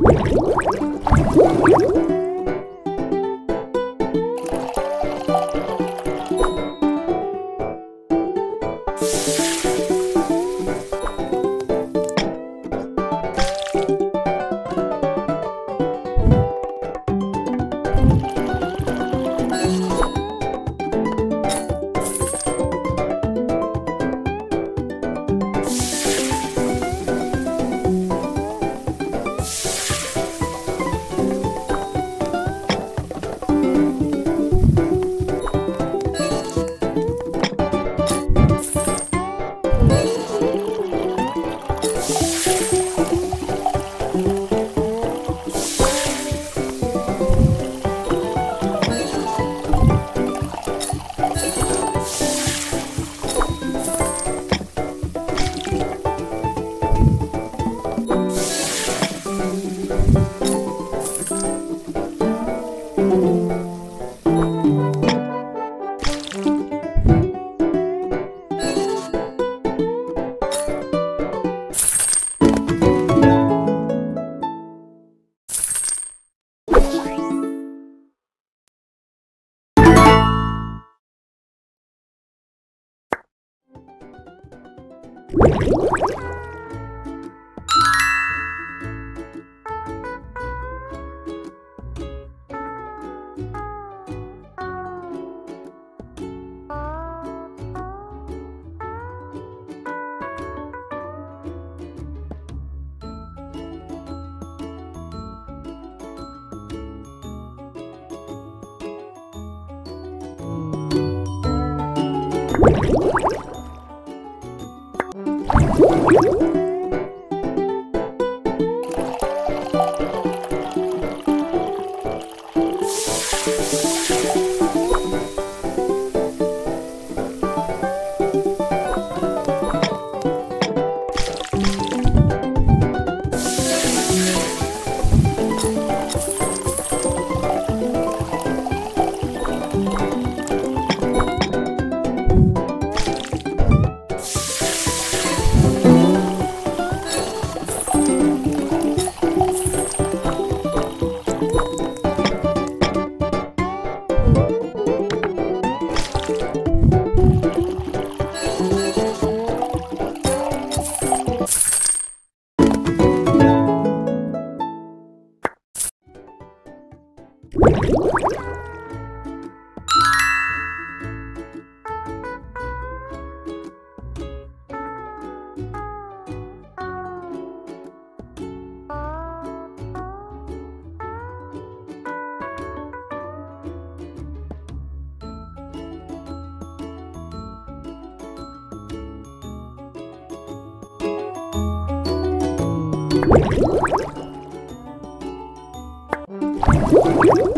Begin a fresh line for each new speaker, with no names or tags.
Música you Thank you.